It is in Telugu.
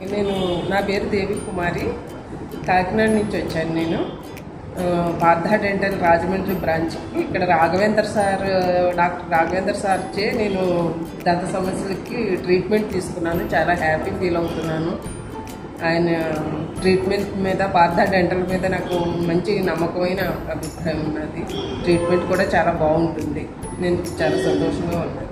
నేను నా పేరు దేవి కుమారి. కాకినాడ నుంచి వచ్చాను నేను. ఆ, పార్థ డెంటల్ రాజమండ్రి బ్రాంచ్కి ఇక్కడ Raghavender sir doctor Raghavender sir చే నేను దంత సమస్యలకి ట్రీట్మెంట్ తీసుకున్నాను. చాలా హ్యాపీ ఫీల్ అవుతున్నాను. ఆయన ట్రీట్మెంట్ మీద పార్థ డెంటల్ మీద నాకు మంచి నమ్మకమైన అభిప్రాయం ఉన్నది. ట్రీట్మెంట్ కూడా చాలా బాగుంటుంది. నేను చాలా సంతోషంగా ఉన్నాను.